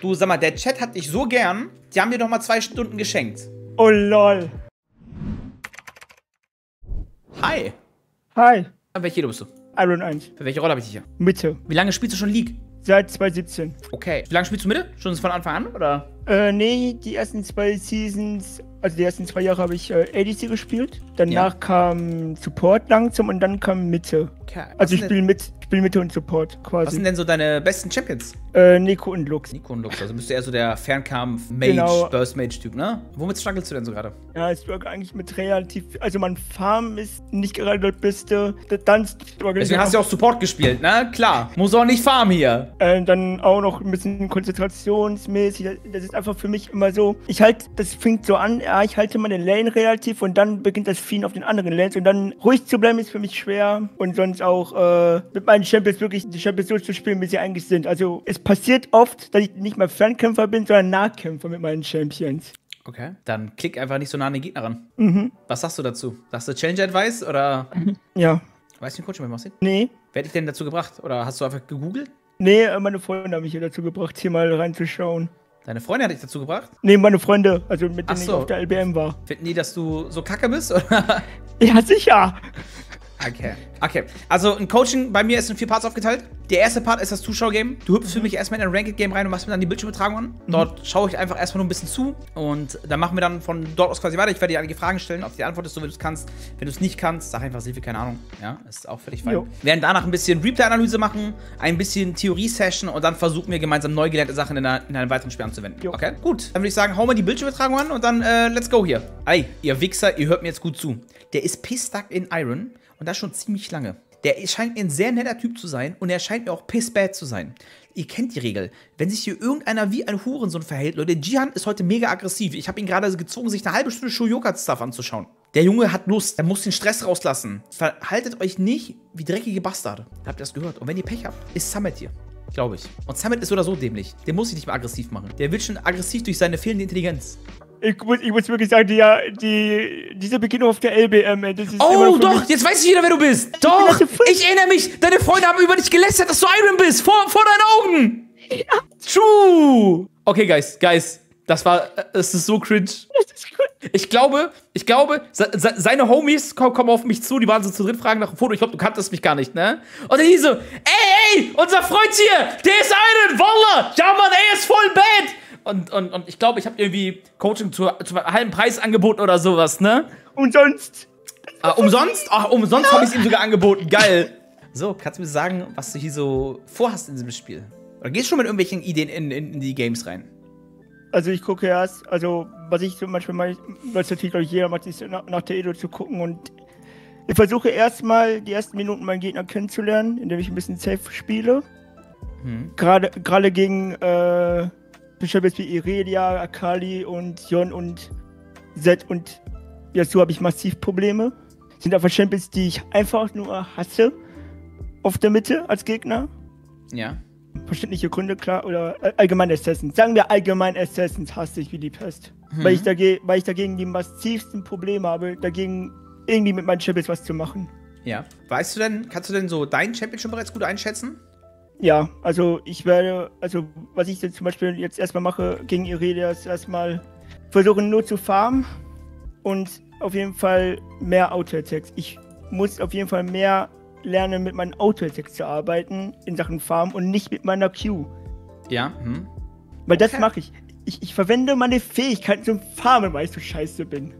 Du, sag mal, der Chat hat dich so gern, die haben dir noch mal zwei Stunden geschenkt. Oh lol. Hi. Hi. An welche Elo bist du? Iron 1. Für welche Rolle habe ich dich hier? Mitte. Wie lange spielst du schon League? Seit 2017. Okay. Wie lange spielst du Mitte? Schon von Anfang an, oder? Äh, nee, die ersten zwei Seasons, also die ersten zwei Jahre habe ich äh, ADC gespielt. Danach Ja. kam Support langsam und dann kam Mitte. Okay. Was Also ich spiele mit, spiel Mitte und Support Was quasi. sind denn so deine besten Champions? Äh, Nico und Lux. Nico und Lux. Also bist du eher so der Fernkampf, Mage, Genau. Burst Mage Typ, ne? Womit strugglest du denn so gerade? Ja, ich struggle eigentlich mit relativ. Also mein Farm ist nicht gerade das Beste. Dann struggle Deswegen hast du ja auch Support gespielt, ne? Klar. Muss auch nicht farmen hier. Äh, dann auch noch ein bisschen konzentrationsmäßig. Das ist einfach für mich immer so. Ich halte, das fängt so an, ja, ich halte meine Lane relativ und dann beginnt das Fiend auf den anderen Lanes und dann ruhig zu bleiben ist für mich schwer und sonst auch äh, mit meinen Champions wirklich die Champions so zu spielen, wie sie eigentlich sind. Also es passiert oft, dass ich nicht mehr Fernkämpfer bin, sondern Nahkämpfer mit meinen Champions. Okay. Dann klick einfach nicht so nah an den Gegner ran. Mhm. Was sagst du dazu? Sagst du Challenge Advice oder. Ja. Weißt du, wie Coach mit Mossin? Nee. Wer hat dich denn dazu gebracht? Oder hast du einfach gegoogelt? Nee, äh, meine Freunde haben mich hier dazu gebracht, hier mal reinzuschauen. Deine Freundin hat dich dazu gebracht? Nee, meine Freunde, also mit denen so. ich auf der LBM war. Finden die, dass du so kacke bist? Oder? Ja, sicher. Okay. Okay. Also ein Coaching bei mir ist in vier Parts aufgeteilt. Der erste Part ist das Zuschauergame. Du hüpfst für mich erstmal in ein Ranked-Game rein und machst mir dann die Bildschirmübertragung an. Dort schaue ich einfach erstmal nur ein bisschen zu und dann machen wir dann von dort aus quasi weiter. Ich werde dir einige Fragen stellen, auf die antwortest du, wenn du es kannst. Wenn du es nicht kannst, sag einfach Silvi, keine Ahnung. Ja, ist auch völlig fein. Jo. Wir werden danach ein bisschen Replay-Analyse machen, ein bisschen Theorie-Session und dann versuchen wir gemeinsam neu gelernte Sachen in, einer, in einem weiteren Spiel anzuwenden. Jo. Okay, gut. Dann würde ich sagen, hau mal die Bildschirmübertragung an und dann äh, let's go hier. Ey, ihr Wichser, ihr hört mir jetzt gut zu. Der ist pissstuck in Iron und das schon ziemlich lange. Der scheint mir ein sehr netter Typ zu sein und er scheint mir auch pissbad zu sein. Ihr kennt die Regel. Wenn sich hier irgendeiner wie ein Hurensohn verhält, Leute, Jihan ist heute mega aggressiv. Ich habe ihn gerade gezwungen, sich eine halbe Stunde Shoyoka-Stuff anzuschauen. Der Junge hat Lust, er muss den Stress rauslassen. Verhaltet euch nicht wie dreckige Bastarde. Habt ihr das gehört? Und wenn ihr Pech habt, ist Summit hier. Glaube ich. Und Summit ist oder so dämlich. Der muss sich nicht mehr aggressiv machen. Der wird schon aggressiv durch seine fehlende Intelligenz. Ich muss, ich muss wirklich sagen, die, ja, die, diese Begegnung auf der LBM, das ist Oh, doch, mich- jetzt weiß ich wieder, wer du bist. Doch, ich erinnere mich. Deine Freunde haben über dich gelästert, dass du Iron bist. Vor, vor deinen Augen. Ja. True. Okay, Guys, Guys. Das war, äh, es ist so cringe. Das ist gut. Ich glaube, ich glaube, se se seine Homies kommen, auf mich zu, die waren so zu dritt, fragen nach dem Foto. Ich glaube, du kanntest mich gar nicht, ne? Und dann hieß so, ey, ey, unser Freund hier, der ist Iron, Wallah. Ja, Mann, ey, ist voll bad. Und, und, und ich glaube, ich habe irgendwie Coaching zu, zu einem halben Preis angeboten oder sowas, ne? Und sonst, Ah, umsonst? Ach, umsonst habe ich es ihm sogar angeboten. Geil. So, kannst du mir sagen, was du hier so vorhast in diesem Spiel? Oder gehst du schon mit irgendwelchen Ideen in, in, in die Games rein? also ich gucke erst, also was ich zum Beispiel mache, was natürlich glaube ich jeder macht, ist nach, nach der Edo zu gucken und ich versuche erstmal die ersten Minuten meinen Gegner kennenzulernen, indem ich ein bisschen safe spiele. Hm. Gerade gerade gegen äh, Champions wie Irelia, Akali und Jon und Zed und Yasuo habe ich massiv Probleme. Sind einfach Champions, die ich einfach nur hasse auf der Mitte als Gegner. Ja. Verständliche Gründe, klar, oder äh, allgemein Assassins. Sagen wir allgemein Assassins hasse ich wie die Pest. Weil, ich dagegen, weil ich dagegen die massivsten Probleme habe, dagegen irgendwie mit meinen Champions was zu machen. Ja. Weißt du denn, kannst du denn so deinen Champion schon bereits gut einschätzen? Ja, also ich werde, also was ich jetzt zum Beispiel jetzt erstmal mache gegen Irelia ist erstmal versuchen nur zu farmen und auf jeden Fall mehr Auto-Attacks. Ich muss auf jeden Fall mehr lernen, mit meinen Auto-Attacks zu arbeiten in Sachen Farm und nicht mit meiner Q. Ja. Hm. Weil das Okay. mache ich. ich. Ich verwende meine Fähigkeiten zum Farmen, weil ich so scheiße bin.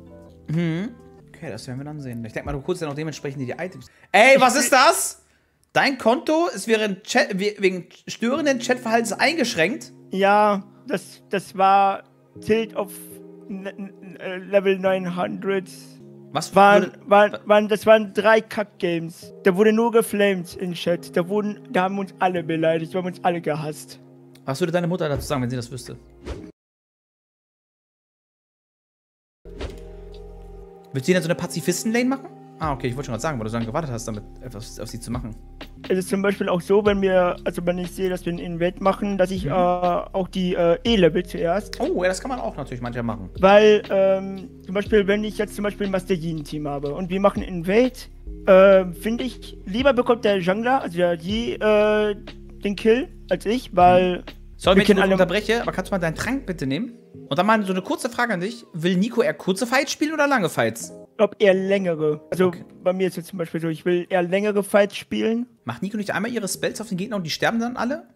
Hm. Okay, das werden wir dann sehen. Ich denke mal, du holst ja noch dementsprechend die Items. Ey, was ist das? Dein Konto ist während Chat, we- wegen störenden Chatverhaltens eingeschränkt. Ja, das, das war Tilt auf äh, Level 900. Was Waren, waren, waren, das waren drei Kack-Games. Da wurde nur geflamed in Chat. Da, wurden, da haben uns alle beleidigt, wir haben uns alle gehasst. Was würde deine Mutter dazu sagen, wenn sie das wüsste? Wird sie denn so eine Pazifisten-Lane machen? Ah, okay, ich wollte schon gerade sagen, weil du so lange gewartet hast, damit etwas auf sie zu machen. Es ist zum Beispiel auch so, wenn wir, also wenn ich sehe, dass wir einen Invade machen, dass ich Mhm. äh, auch die äh, E-Level zuerst. Oh, ja, das kann man auch natürlich manchmal machen. Weil, ähm, zum Beispiel, wenn ich jetzt zum Beispiel ein Master Yi-Team habe und wir machen Invade, äh, finde ich, lieber bekommt der Jungler, also der Yi, äh, den Kill als ich, weil Sorry, wenn ich alle- unterbreche, aber kannst du mal deinen Trank bitte nehmen? Und dann mal so eine kurze Frage an dich. Will Nico eher kurze Fights spielen oder lange Fights? Glaube eher längere. Also Okay. bei mir ist es zum Beispiel so, ich will eher längere Fights spielen. Macht Nico nicht einmal ihre Spells auf den Gegner und die sterben dann alle?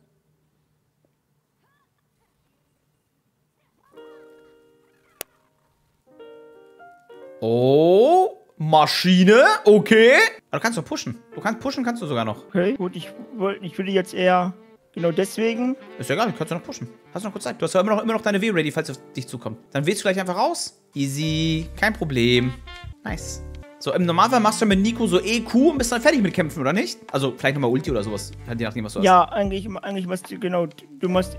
Oh, Maschine, okay. Aber du kannst doch pushen. Du kannst pushen, kannst du sogar noch. Okay, gut, ich wollte, ich würde jetzt eher genau deswegen. Ist ja egal, kannst du noch pushen. Hast du noch kurz Zeit? Du hast ja immer noch, immer noch deine W ready, falls auf dich zukommt. Dann wählst du gleich einfach raus. Easy, kein Problem. Nice. So, im Normalfall machst du mit Nico so EQ und bist dann fertig mit Kämpfen, oder nicht? Also, vielleicht nochmal Ulti oder sowas. Halt je nachdem, was du hast. Ja, eigentlich, eigentlich machst du, genau, du machst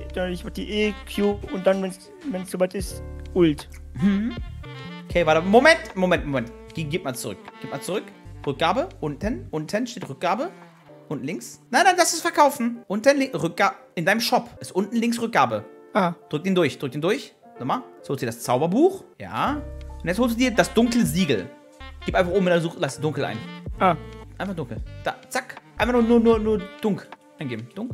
die E, Q und dann, wenn es soweit ist, Ult. Okay, warte. Moment, Moment, Moment. Gib, gib mal zurück. Gib mal zurück. Rückgabe. Unten. Unten steht Rückgabe. Unten links. Nein, nein, das ist Verkaufen. Unten links. Rückgabe. In deinem Shop ist unten links Rückgabe. Ah, Drück den durch. Drück den durch. Nochmal. So dir das Zauberbuch. Ja. Und jetzt holst du dir das dunkle Siegel. Gib einfach oben in der Suche. Lass dunkel ein. ah, Einfach dunkel. Da. Zack. Einfach nur, nur, nur, nur dunk eingeben. Dunk.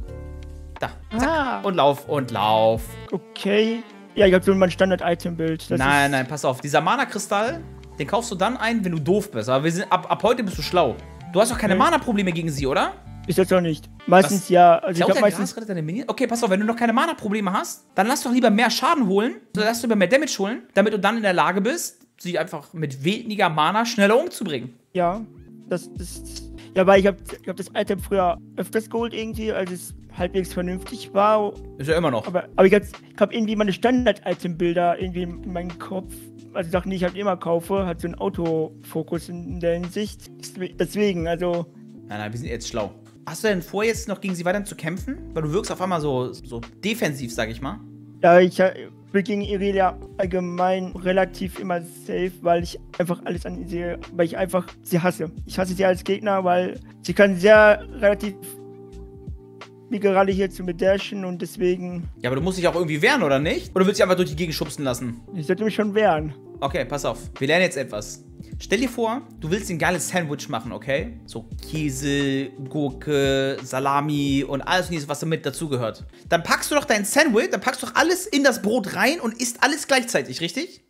Da. Zack. Ah. Und lauf. Und lauf. okay. Ja, ich habe so mein Standard-Item-Bild. Nein, nein, pass auf. Dieser Mana-Kristall, den kaufst du dann ein, wenn du doof bist. Aber wir sind, ab, ab heute bist du schlau. Du hast doch keine Okay. Mana-Probleme gegen sie, oder? Ist das auch nicht. Meistens Was? ja. Also ich der meistens. Gras deine Minions? Okay, pass auf, wenn du noch keine Mana-Probleme hast, dann lass doch lieber mehr Schaden holen. Oder lass lieber mehr Damage holen, damit du dann in der Lage bist, sie einfach mit weniger Mana schneller umzubringen. Ja, das ist. Ja, weil ich habe ich hab das Item früher öfters geholt irgendwie, als es halbwegs vernünftig war. Ist ja immer noch. Aber, aber ich habe hab irgendwie meine Standard-Item-Bilder irgendwie in meinem Kopf. Also Sachen, die ich halt immer kaufe, hat so einen Autofokus in, in der Hinsicht. Deswe- Deswegen, also. Nein, nein, wir sind jetzt schlau. Hast du denn vor, jetzt noch gegen sie weiter zu kämpfen? Weil du wirkst auf einmal so, so defensiv, sag ich mal. Ja, ich äh, bin gegen Irelia allgemein relativ immer safe, weil ich einfach alles an ihr sehe, weil ich einfach sie hasse. Ich hasse sie als Gegner, weil sie kann sehr relativ wie gerade hier zu mit dashen und deswegen, Ja, aber du musst dich auch irgendwie wehren, oder nicht? Oder willst du dich einfach durch die Gegend schubsen lassen? ich sollte mich schon wehren. Okay, pass auf. Wir lernen jetzt etwas. Stell dir vor, du willst ein geiles Sandwich machen, okay? So Käse, Gurke, Salami und alles, was damit dazugehört. Dann packst du doch dein Sandwich, dann packst du doch alles in das Brot rein und isst alles gleichzeitig, richtig?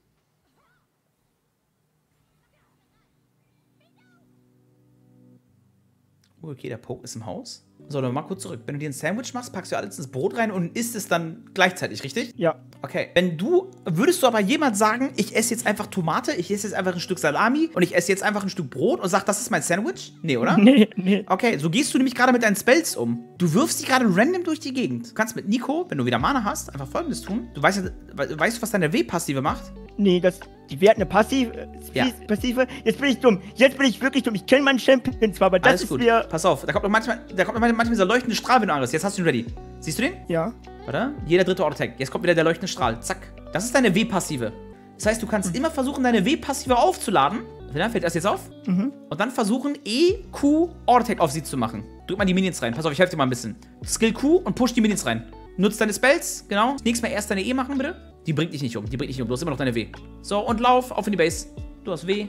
Okay, der Poke ist im Haus. So, dann mal kurz zurück. Wenn du dir ein Sandwich machst, packst du alles ins Brot rein und isst es dann gleichzeitig, richtig? Ja, Okay, wenn du, würdest du aber jemand sagen, ich esse jetzt einfach Tomate, ich esse jetzt einfach ein Stück Salami und ich esse jetzt einfach ein Stück Brot und sag, das ist mein Sandwich? Nee, oder? nee, nee. Okay, so gehst du nämlich gerade mit deinen Spells um. Du wirfst die gerade random durch die Gegend. Du kannst mit Nico, wenn du wieder Mana hast, einfach folgendes tun. Du weißt, ja, we- weißt du, was deine W-Passive macht? Nee, das, die Wert eine Passiv, äh, Ja. Passive. Jetzt bin ich dumm. Jetzt bin ich wirklich dumm. Ich kenne meinen Champion zwar, aber das Alles ist gut. mir. Pass auf, da kommt noch manchmal, da kommt noch manchmal dieser leuchtende Strahl, wenn du angriffst. Jetzt hast du ihn ready. Siehst du den? Ja. Warte. Jeder dritte Auto-Attack. Jetzt kommt wieder der leuchtende Strahl. Zack. Das ist deine W-Passive. Das heißt, du kannst immer versuchen, deine W-Passive aufzuladen. Fällt das jetzt auf? Mhm. Und dann versuchen, E, Q, Auto-Attack auf sie zu machen. Drück mal die Minions rein. Pass auf, ich helfe dir mal ein bisschen. Skill Q und push die Minions rein. Nutz deine Spells, genau. Nächstes Mal erst deine E machen, bitte. Die bringt dich nicht um. Die bringt dich nicht um. Du hast immer noch deine W. So, und lauf auf in die Base. Du hast W.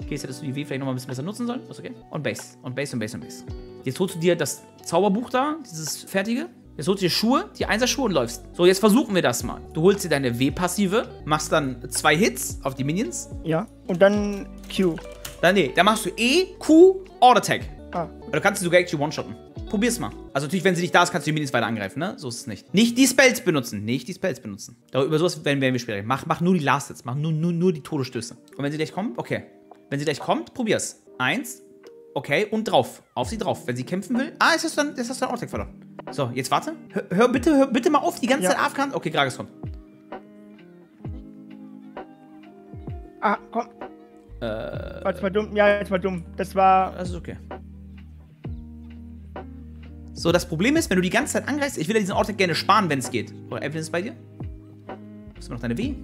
Okay, jetzt hättest du die W vielleicht noch mal ein bisschen besser nutzen sollen. Ist okay. Und Base. Und Base und Base und Base. Jetzt holst du dir das Zauberbuch da, dieses fertige. Jetzt holst du dir Schuhe, die Einser-Schuhe und läufst. So, jetzt versuchen wir das mal. Du holst dir deine W-Passive, machst dann zwei Hits auf die Minions. Ja. Und dann Q. Dann, nee, dann machst du E, Q, Auto-Attack. Ah. Du kannst sie sogar actually one-shotten. Probier's mal. Also natürlich, wenn sie nicht da ist, kannst du die Minions weiter angreifen, ne? So ist es nicht. Nicht die Spells benutzen. Nicht die Spells benutzen. Darüber, über sowas werden, werden wir später reden. Mach, mach nur die Last Hits. Mach nur, nur, nur die Todesstöße. Und wenn sie gleich kommt, okay. Wenn sie gleich kommt, probier's. Eins. Okay, und drauf. Auf sie drauf. Wenn sie kämpfen will. Ah, jetzt hast du dann, jetzt hast du deinen Auto-Attack verloren. So, jetzt warte. Hör, hör bitte, hör bitte mal auf, die ganze Ja. Zeit AFK. Okay, Gragas kommt. Ah, komm. Äh, War zwar dumm. Ja, das war dumm. Das war. Das ist okay. So, das Problem ist, wenn du die ganze Zeit angreifst, ich will ja diesen Auto gerne sparen, wenn es geht. Oder Evelyn ist bei dir? Hast du noch deine W?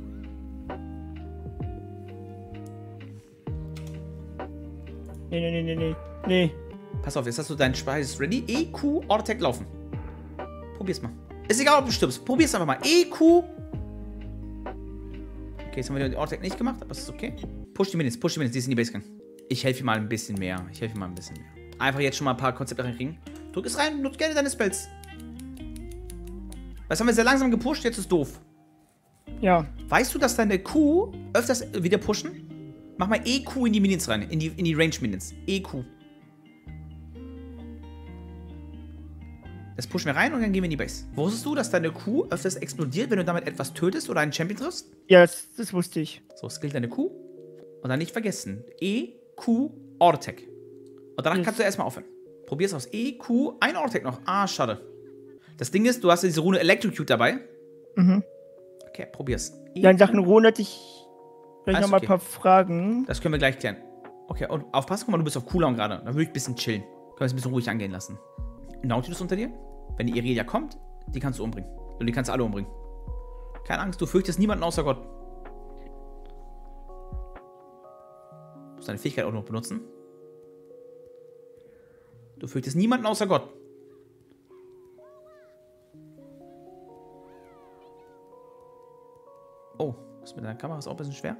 Nee, nee, nee, nee, nee. Pass auf, jetzt hast du deinen Speis ready. E, Q, Auto-Attack laufen. Probier's mal. Ist egal, ob du stirbst. Probier's einfach mal. E, Q. Okay, jetzt haben wir den Auto-Attack nicht gemacht, aber es ist okay. Push die Minutes, push die Minutes, die ist in die Base gegangen. Ich helfe ihm mal ein bisschen mehr. Ich helfe ihm mal ein bisschen mehr. Einfach jetzt schon mal ein paar Konzepte reinkriegen. Drück es rein, nutz gerne deine Spells. Was haben wir sehr langsam gepusht, jetzt ist doof. Ja. Weißt du, dass deine Q öfters wieder pushen? Mach mal EQ in die Minions rein, in die, in die Range Minions. EQ. Das pushen wir rein und dann gehen wir in die Base. Wusstest du, dass deine Q öfters explodiert, wenn du damit etwas tötest oder einen Champion triffst? Ja, das, das wusste ich. So, skill deine Q. Und dann nicht vergessen. E, Q, Ortec. Und danach Yes. kannst du erstmal aufhören. Probier's aus. E, Q, ein Ortec noch. Ah, schade. Das Ding ist, du hast ja diese Rune Electrocute dabei. Mhm. Okay, probier's. E, Ja, in Sachen Ruhen hatte ich vielleicht Alles noch mal okay. ein paar Fragen. Das können wir gleich klären. Okay, und aufpassen, guck mal, du bist auf Cooldown gerade. Dann würde ich ein bisschen chillen. Können wir es ein bisschen ruhig angehen lassen. Nautilus unter dir? Wenn die Irelia kommt, die kannst du umbringen. Und die kannst du alle umbringen. Keine Angst, du fürchtest niemanden außer Gott. Du musst deine Fähigkeit auch noch benutzen. Du fürchtest niemanden außer Gott. Oh, das mit deiner Kamera ist auch ein bisschen schwer.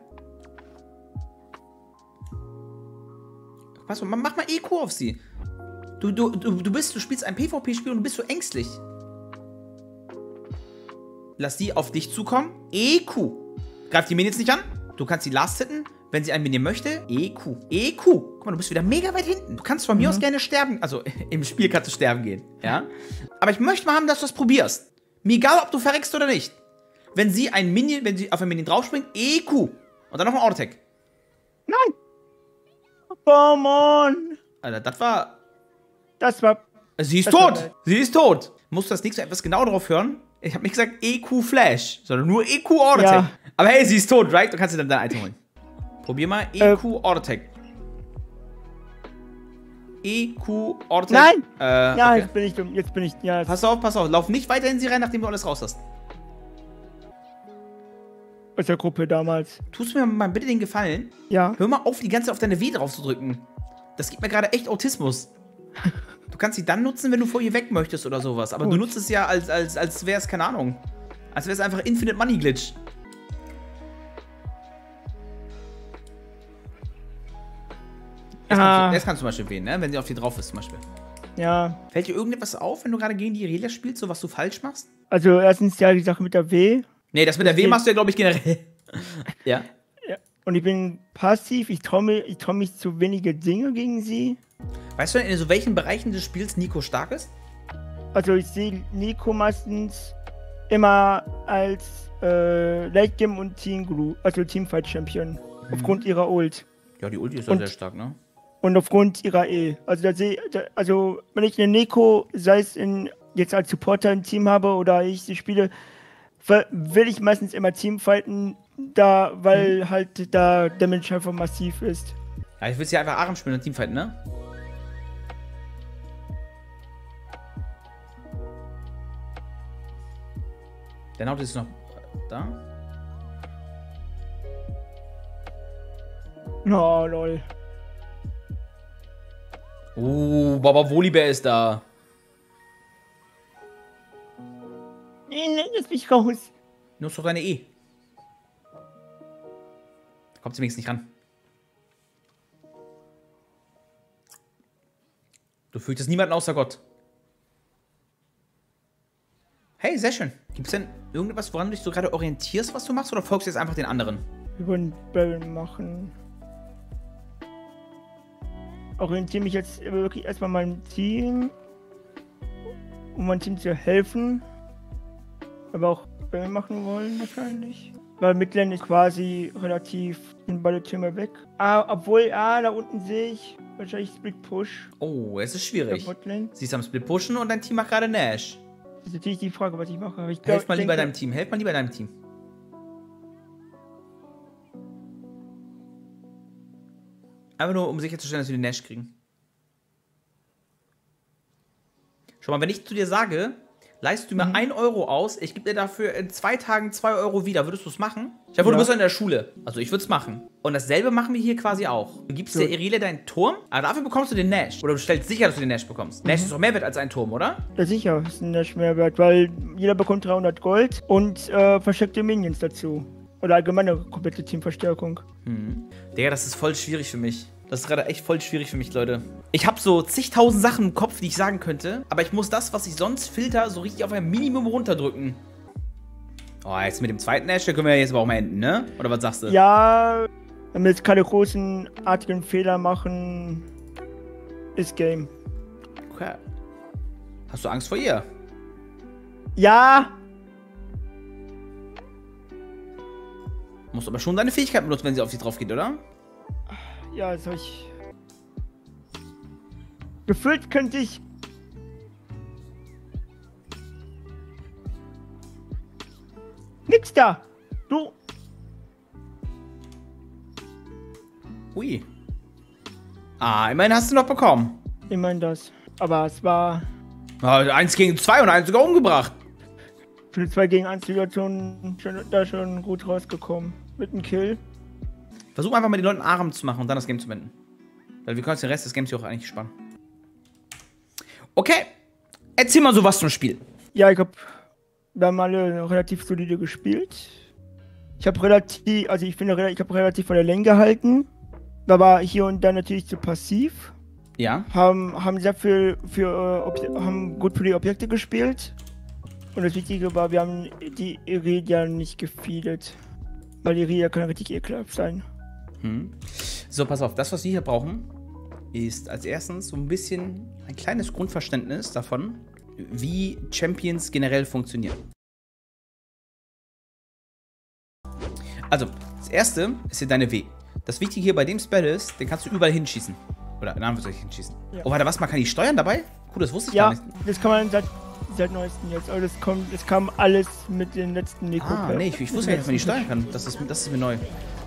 Pass mal, mach mal EQ auf sie. Du, du, du, du bist, du spielst ein PvP-Spiel und du bist so ängstlich. Lass die auf dich zukommen. EQ. Greif die Minions nicht an. Du kannst die last hitten, wenn sie ein Minion möchte. EQ. EQ. Guck mal, du bist wieder mega weit hinten. Du kannst von mir aus gerne sterben. Also im Spiel kannst du sterben gehen. Ja. Aber ich möchte mal haben, dass du das probierst. Mir egal, ob du verreckst oder nicht. Wenn sie ein Minion, wenn sie auf ein Minion draufspringt, EQ. Und dann noch ein Autotech. Nein! Come on! Alter, das war Das war. Sie ist war tot. geil. Sie ist tot. Musst du das nächste Mal etwas genau drauf hören? Ich habe nicht gesagt EQ Flash, sondern nur EQ Order Ja. Aber hey, sie ist tot, right? Du kannst dir dann dein Item holen. Probier mal Äh. EQ Order Tag. EQ Order Tag. Nein! Äh, Ja, okay. jetzt bin ich dumm. Jetzt bin ich. Ja, Pass auf, pass auf. Lauf nicht weiter in sie rein, nachdem du alles raus hast. aus der Gruppe damals. Tust mir mal bitte den Gefallen. Ja. Hör mal auf, die ganze Zeit auf deine W drauf zu drücken. Das gibt mir gerade echt Autismus. Du kannst sie dann nutzen, wenn du vor ihr weg möchtest oder sowas. Aber du Gut. nutzt es ja, als, als, als wäre es, keine Ahnung. Als wäre es einfach Infinite Money Glitch. Das, Ah. kannst du, das kannst du zum Beispiel wählen, ne? wenn sie auf dir drauf ist zum Beispiel. Ja. Fällt dir irgendetwas auf, wenn du gerade gegen die Irelia spielst, so was du falsch machst? Also, erstens ja die Sache mit der W. Nee, das mit der W machst du ja, glaube ich, generell. ja. Ja. Und ich bin passiv. Ich traue mich, ich trau mich zu wenige Dinge gegen sie. Weißt du denn, in so welchen Bereichen des Spiels Nico stark ist? Also, ich sehe Nico meistens immer als äh, Late Game und Team Group, also Teamfight Champion. Aufgrund ihrer Ult. Ja, die Ulti ist ja sehr stark, ne? Und aufgrund ihrer E. Also, da seh, da, also wenn ich eine Neko, sei es in, jetzt als Supporter im Team habe oder ich sie spiele, will ich meistens immer Teamfighten, da, weil halt da Damage einfach massiv ist. Ja, ich will ja einfach Aram spielen und Teamfighten, ne? Der Nautilus ist noch da. Oh, lol. Uh, Baba Wolibär ist da. Nee, lass mich raus. Nutzt doch deine E. Da kommt sie wenigstens nicht ran. Du fürchtest niemanden außer Gott. Hey, sehr schön. Gibt es denn irgendetwas, woran du dich so gerade orientierst, was du machst, oder folgst du jetzt einfach den anderen? Wir wollen Barrel machen. Orientiere mich jetzt wirklich erstmal meinem Team. Um meinem Team zu helfen. Aber auch Barrel machen wollen wahrscheinlich. Weil Midland ist quasi relativ in beide Türme weg. Ah, obwohl, ah, da unten sehe ich wahrscheinlich Split Push. Oh, es ist schwierig. Sie ist am Split pushen und dein Team macht gerade Nash. Das ist natürlich die Frage, was ich mache. Ich glaub, Helf mal ich lieber denke- deinem Team. Helf mal lieber deinem Team. Einfach nur, um sicherzustellen, dass wir den Nash kriegen. Schau mal, wenn ich zu dir sage, leist du mir Mhm. 1 Euro aus, ich gebe dir dafür in zwei Tagen 2 Euro wieder, würdest du es machen? Ich du Ja. bist in der Schule. Also ich würde es machen. Und dasselbe machen wir hier quasi auch. Du gibst der Gut. Irile deinen Turm, aber dafür bekommst du den Nash. Oder du stellst sicher, dass du den Nash bekommst. Mhm. Nash ist doch mehr wert als ein Turm, oder? Ja, sicher, ist ein Nash Mehrwert, weil jeder bekommt 300 Gold und äh, versteckte Minions dazu. Oder allgemeine komplette Teamverstärkung. Digga, das ist voll schwierig für mich. Das ist gerade echt voll schwierig für mich, Leute. Ich habe so zigtausend Sachen im Kopf, die ich sagen könnte, aber ich muss das, was ich sonst filter, so richtig auf ein Minimum runterdrücken. Oh, jetzt mit dem zweiten Ash, da können wir jetzt aber auch mal enden, ne? Oder was sagst du? Ja, wenn wir jetzt keine großen artigen Fehler machen, ist Game. Okay. Hast du Angst vor ihr? Ja, Musst aber schon deine Fähigkeit benutzen, wenn sie auf dich drauf geht, oder? ja, soll ich. Gefühlt könnte ich. Nix da! Du! Ui. Ah, immerhin hast du noch bekommen. Ich meine das. Aber es war Ah, eins gegen zwei und eins sogar umgebracht. für die 2 gegen 1 Situation schon, da schon gut rausgekommen. Mit einem Kill. Versuch einfach mal die Leuten arm zu machen und dann das Game zu beenden. Weil wir können uns den Rest des Games hier auch eigentlich sparen. Okay. Erzähl mal so was zum Spiel. Ja, ich hab. Wir haben alle relativ solide gespielt. Ich habe relativ, also ich finde, ich habe relativ von der Länge gehalten. Aber hier und da natürlich zu passiv. Ja. Haben, haben sehr viel für, äh, haben gut für die Objekte gespielt. Und das Wichtige war, wir haben die Iridia nicht gefeedet. Weil Iridia kann richtig ekelhaft sein. Hm. So, pass auf. Das, was wir hier brauchen, ist als erstens so ein bisschen ein kleines Grundverständnis davon, wie Champions generell funktionieren. Also, das erste ist hier deine W. Das Wichtige hier bei dem Spell ist, den kannst du überall hinschießen. Oder in Anführungszeichen hinschießen. Ja. Oh, warte, was? Man kann die steuern dabei? Cool, das wusste ich Ja, gar nicht. das kann man seit, neuestem jetzt. Aber das kommt, das kam alles mit den letzten Nico. Ah, nee, ich, ich wusste gar nicht, dass man die steuern kann. Das ist, das ist mir neu.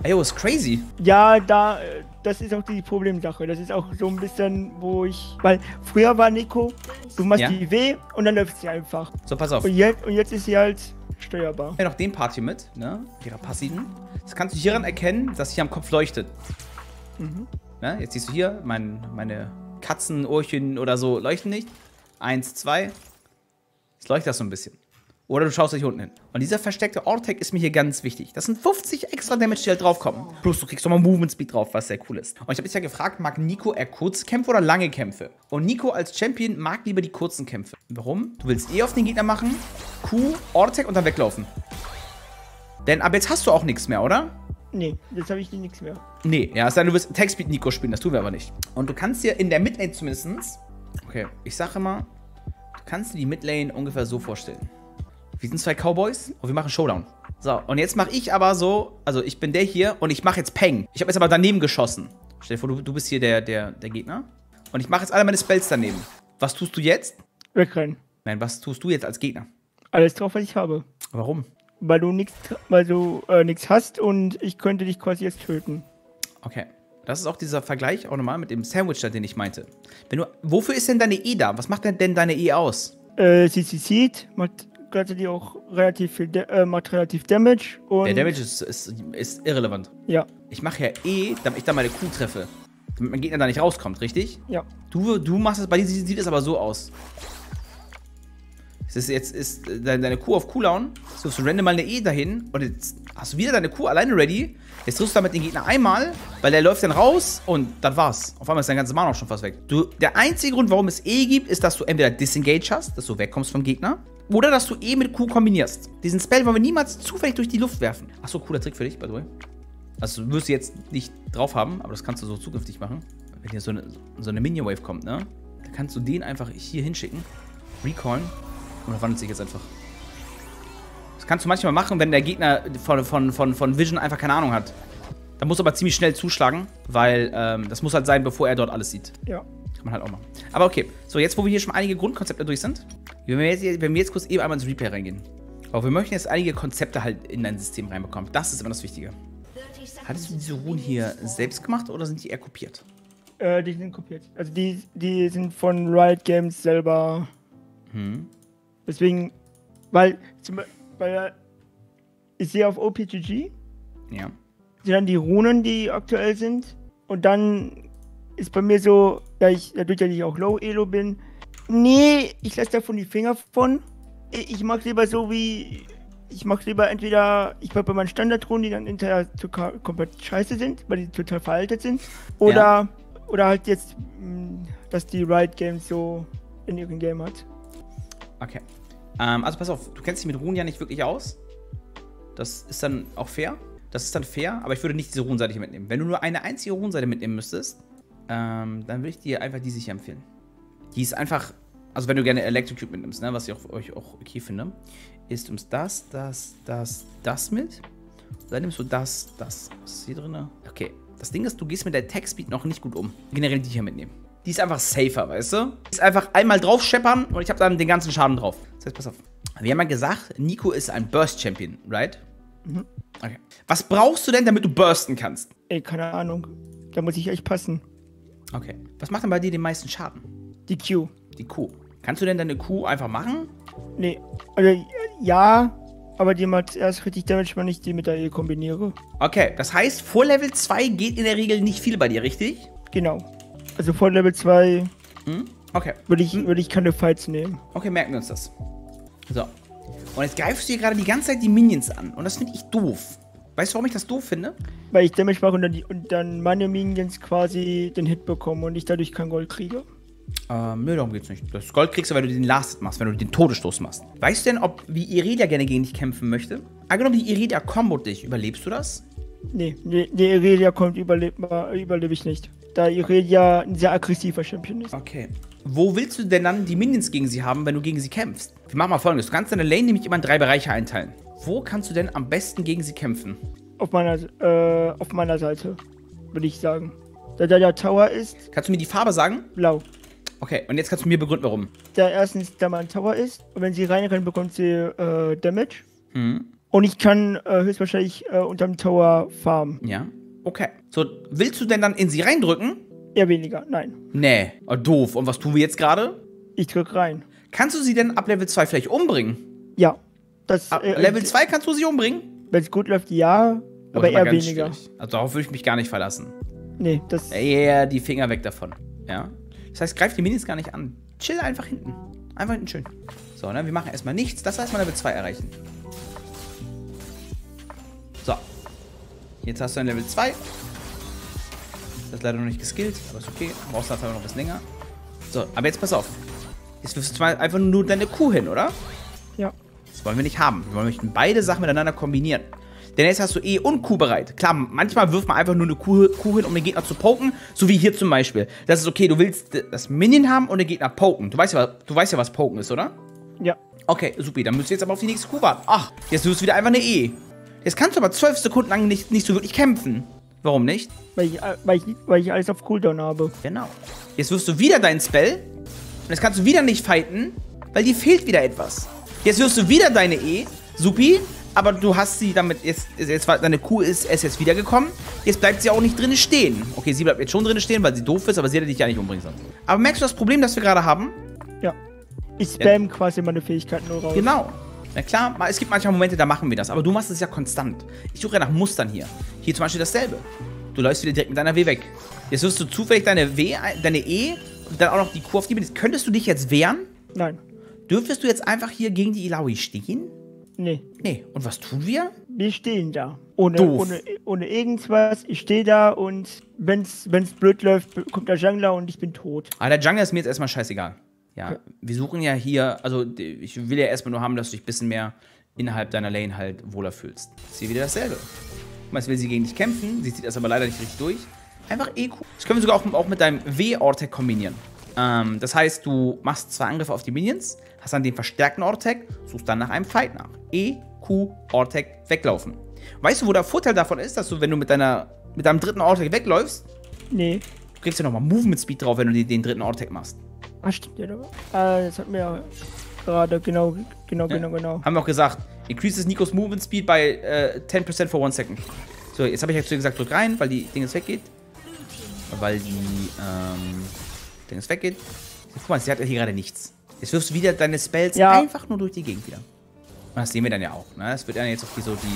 Ey, yo, ist crazy. Ja, da, das ist auch die Problemsache. Das ist auch so ein bisschen, wo ich, weil früher war Nico, du machst Ja. die W und dann läuft sie einfach. So, pass auf. Und jetzt, und jetzt ist sie halt steuerbar. ja noch den Part hier mit, ne? Ihrer passiven. Das kannst du hieran erkennen, dass hier am Kopf leuchtet. Mhm. Ne? Jetzt siehst du hier, mein, meine Katzenohrchen oder so leuchten nicht. Eins, zwei. Jetzt leuchtet das so ein bisschen. Oder du schaust dich unten hin. Und dieser versteckte Ortec ist mir hier ganz wichtig. Das sind 50 extra Damage, die halt draufkommen. Plus du kriegst nochmal Movement Speed drauf, was sehr cool ist. Und ich habe jetzt ja gefragt, mag Nico eher kurze Kämpfe oder lange Kämpfe? Und Nico als Champion mag lieber die kurzen Kämpfe. Warum? Du willst eh auf den Gegner machen, Q, Ortec und dann weglaufen. Denn ab jetzt hast du auch nichts mehr, oder? Nee, jetzt habe ich die nichts mehr. Nee, ja, es sei denn, du willst Tech-Speed Nico spielen, das tun wir aber nicht. Und du kannst dir in der Midlane zumindestens. Okay, ich sage immer, kannst dir die Midlane ungefähr so vorstellen. Wir sind zwei Cowboys und wir machen Showdown. So, und jetzt mache ich aber so, also ich bin der hier und ich mache jetzt Peng. Ich habe jetzt aber daneben geschossen. Stell dir vor, du, du bist hier der, der, der Gegner. Und ich mache jetzt alle meine Spells daneben. Was tust du jetzt? Wegrennen. Nein, was tust du jetzt als Gegner? Alles drauf, was ich habe. Warum? Weil du nichts, weil du äh, nichts hast und ich könnte dich quasi jetzt töten. Okay. Das ist auch dieser Vergleich auch nochmal mit dem Sandwich, da, den ich meinte. Wenn du, wofür ist denn deine E da? Was macht denn, denn deine E aus? Äh, sie, sie sieht, macht gleichzeitig auch relativ viel, äh, macht relativ Damage und. Der Damage ist, ist, ist irrelevant. Ja, Ich mache ja E, damit ich da meine Kuh treffe. Damit mein Gegner da nicht rauskommt, richtig? ja. Du, du machst es, bei dir sieht, es aber so aus. Es ist jetzt ist deine, deine Kuh auf Cooldown. Jetzt wirfst du random mal eine E dahin und jetzt hast du wieder deine Kuh alleine ready. Jetzt triffst du damit den Gegner einmal, weil der läuft dann raus und das war's. Auf einmal ist dein ganzes Mana auch schon fast weg. Du, der einzige Grund, warum es E gibt, ist, dass du entweder Disengage hast, dass du wegkommst vom Gegner, oder dass du E mit Q kombinierst. Diesen Spell wollen wir niemals zufällig durch die Luft werfen. Achso, cooler Trick für dich, by the way. Also du wirst du jetzt nicht drauf haben, aber das kannst du so zukünftig machen. Wenn hier so eine, so eine Minion Wave kommt, ne? Dann kannst du den einfach hier hinschicken, recallen und er wandelt sich jetzt einfach. Das kannst du manchmal machen, wenn der Gegner von, von, von, von Vision einfach keine Ahnung hat. Da muss aber ziemlich schnell zuschlagen, weil ähm, das muss halt sein, bevor er dort alles sieht. Ja. Kann man halt auch machen. Aber okay, so jetzt, wo wir hier schon einige Grundkonzepte durch sind, wenn wir jetzt, wenn wir jetzt kurz eben einmal ins Replay reingehen. Aber wir möchten jetzt einige Konzepte halt in dein System reinbekommen. Das ist immer das Wichtige. Hattest du diese Runen hier selbst gemacht oder sind die eher kopiert? Äh, die sind kopiert. Also die, die sind von Riot Games selber. Hm. Deswegen, weil, zum, weil ich sehe auf OPGG, Ja. sind dann die Runen, die aktuell sind. Und dann ist bei mir so, da ich, dadurch, dass ich auch Low Elo bin, nee, ich lasse davon die Finger von. Ich, mag lieber so wie, ich mag lieber entweder, ich bleib bei meinen Standardrunen, die dann hinterher total, komplett scheiße sind, weil die total veraltet sind. Oder oder halt jetzt, mh, dass die Riot Games so in ihrem Game hat. Okay. Ähm, also pass auf, du kennst dich mit Runen ja nicht wirklich aus. Das ist dann auch fair. Das ist dann fair, aber ich würde nicht diese Runenseite mitnehmen. Wenn du nur eine einzige Runenseite mitnehmen müsstest, ähm, dann würde ich dir einfach diese hier empfehlen. Die ist einfach, also wenn du gerne Electrocute mitnimmst, ne, was ich auch, euch auch okay finde, ist uns das, das, das, das mit. Dann nimmst du das, das. Was ist hier drin? Okay. Das Ding ist, du gehst mit der Tech-Speed noch nicht gut um. Generell die hier mitnehmen. Die ist einfach safer, weißt du? Die ist einfach einmal drauf scheppern und ich habe dann den ganzen Schaden drauf. Das heißt, pass auf. Wir haben ja gesagt, Nico ist ein Burst-Champion, right? Mhm. Okay. Was brauchst du denn, damit du bursten kannst? Ey, keine Ahnung. Da muss ich echt passen. Okay. Was macht denn bei dir den meisten Schaden? Die Q. Die Q. Kannst du denn deine Q einfach machen? Nee. Also, ja, aber die macht erst richtig Damage, wenn ich die mit der E kombiniere. Okay, das heißt, vor Level 2 geht in der Regel nicht viel bei dir, richtig? Genau. Also vor Level 2 Hm? Okay. würde ich, würde ich keine Fights nehmen. Okay, merken wir uns das. So. Und jetzt greifst du hier gerade die ganze Zeit die Minions an. Und das finde ich doof. Weißt du, warum ich das doof finde? Weil ich Damage mache und dann, die, und dann meine Minions quasi den Hit bekommen und ich dadurch kein Gold kriege. Ähm, nö, darum geht's nicht. Das Gold kriegst du, weil du den Last machst, wenn du den Todesstoß machst. Weißt du denn, ob wie Irelia gerne gegen dich kämpfen möchte? Angenommen, die Irelia kombot dich. Überlebst du das? Nee, nee, nee Irelia kommt, überlebe überleb ich nicht. Da Irelia ein sehr aggressiver Champion ist. Okay. Wo willst du denn dann die Minions gegen sie haben, wenn du gegen sie kämpfst? Wir machen mal folgendes. Du kannst deine Lane nämlich immer in drei Bereiche einteilen. Wo kannst du denn am besten gegen sie kämpfen? Auf meiner, äh, auf meiner Seite, würde ich sagen. Da da der Tower ist, Kannst du mir die Farbe sagen? blau. Okay, und jetzt kannst du mir begründen, warum. Da erstens da mein Tower ist und wenn sie reinrennen, bekommt sie äh, Damage. Mhm. Und ich kann äh, höchstwahrscheinlich äh, unterm Tower farmen. Ja. Okay. So, willst du denn dann in sie reindrücken? Eher weniger, nein. Nee. Oh, doof. Und was tun wir jetzt gerade? Ich drück rein. Kannst du sie denn ab Level 2 vielleicht umbringen? Ja. Das, Ab äh, Level 2 kannst du sie umbringen? Wenn es gut läuft, ja. Oh, Aber eher weniger. schwierig. Also darauf würde ich mich gar nicht verlassen. Nee, das. Eher die Finger weg davon. Ja. Das heißt, greif die Minis gar nicht an. Chill einfach hinten. Einfach hinten schön. So, ne? Wir machen erstmal nichts. Das heißt, mal Level 2 erreichen. So. Jetzt hast du ein Level 2. Das ist leider noch nicht geskillt, aber ist okay. Du brauchst dafür noch ein bisschen länger. So, aber jetzt pass auf. Jetzt wirfst du mal einfach nur deine Kuh hin, oder? Ja. Das wollen wir nicht haben. Wir möchten beide Sachen miteinander kombinieren. Denn jetzt hast du E und Q bereit. Klar, manchmal wirft man einfach nur eine Kuh, Kuh hin, um den Gegner zu poken. So wie hier zum Beispiel. Das ist okay, du willst das Minion haben und den Gegner poken. Du weißt ja, du weißt ja was poken ist, oder? Ja. Okay, super. Dann müsst ihr jetzt aber auf die nächste Kuh warten. Ach, jetzt wirst du wieder einfach eine E. Jetzt kannst du aber zwölf Sekunden lang nicht, nicht so wirklich kämpfen. Warum nicht? Weil ich, äh, weil, ich, weil ich alles auf Cooldown habe. Genau. Jetzt wirst du wieder deinen Spell. Und jetzt kannst du wieder nicht fighten, weil dir fehlt wieder etwas. Jetzt wirst du wieder deine E. Supi. Aber du hast sie damit jetzt, jetzt war, deine Kuh ist, ist jetzt wiedergekommen. Jetzt bleibt sie auch nicht drinne stehen. Okay, sie bleibt jetzt schon drinne stehen, weil sie doof ist, aber sie hätte dich ja nicht umbringen sollen. Aber merkst du das Problem, das wir gerade haben? Ja. Ich spam quasi meine Fähigkeiten nur raus. Genau. Na klar, es gibt manchmal Momente, da machen wir das. Aber du machst es ja konstant. Ich suche ja nach Mustern hier. Hier zum Beispiel dasselbe. Du läufst wieder direkt mit deiner W weg. Jetzt wirst du zufällig deine W, ein- deine E und dann auch noch die Kuh auf die Bitte. Könntest du dich jetzt wehren? Nein. Dürftest du jetzt einfach hier gegen die Ilawi stehen? Nee. Nee. Und was tun wir? Wir stehen da. Ohne, Doof. ohne, ohne irgendwas. Ich stehe da und wenn's, wenn's blöd läuft, kommt der Jungler und ich bin tot. Aber der Jungle ist mir jetzt erstmal scheißegal. Ja, wir suchen ja hier, also ich will ja erstmal nur haben, dass du dich ein bisschen mehr innerhalb deiner Lane halt wohler fühlst. Ist hier wieder dasselbe. Guck mal, jetzt will sie gegen dich kämpfen, sie zieht das aber leider nicht richtig durch. Einfach EQ. Das können wir sogar auch, auch mit deinem W-Ortec kombinieren. Ähm, das heißt, du machst zwei Angriffe auf die Minions, hast dann den verstärkten Ortec, suchst dann nach einem Fight nach. E, Q, Ortec, weglaufen. Weißt du, wo der Vorteil davon ist, dass du, wenn du mit deiner mit deinem dritten Ortec wegläufst, Nee. du kriegst ja nochmal Movement Speed drauf, wenn du den, den dritten Ortec machst. Ah, stimmt ja. Ah, das hat mir ja gerade genau, genau, Ja. genau, genau. Haben wir auch gesagt. Increases Nikos Movement Speed by äh, 10% for one second. So, jetzt habe ich dazu gesagt, drück rein, weil die Ding jetzt weggeht. Weil die, ähm, Ding jetzt weggeht. Guck mal, sie hat ja hier gerade nichts. Jetzt wirfst du wieder deine Spells Ja. einfach nur durch die Gegend wieder. Und das sehen wir dann ja auch. Ne? Es wird dann jetzt auch die, so die,